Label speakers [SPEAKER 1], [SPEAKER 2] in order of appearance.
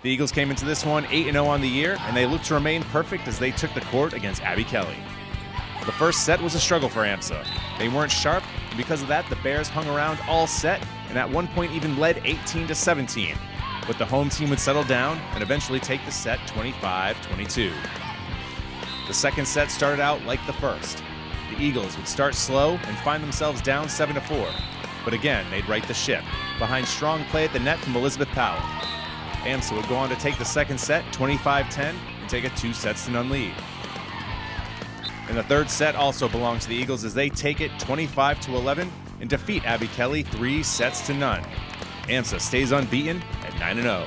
[SPEAKER 1] The Eagles came into this one 8 0 on the year, and they looked to remain perfect as they took the court against Abby Kelley. The first set was a struggle for AMSA. They weren't sharp, and because of that, the Bears hung around all set and at one point even led 18 to 17. But the home team would settle down and eventually take the set 25 22. The second set started out like the first. The Eagles would start slow and find themselves down 7 to 4. But again, they'd right the ship behind strong play at the net from Elizabeth Powell. AMSA would go on to take the second set 25 10 and take a two sets to none lead. And the third set also belongs to the Eagles as they take it 25 to 11 and defeat Abby Kelley three sets to none. AMSA stays unbeaten at 9 0.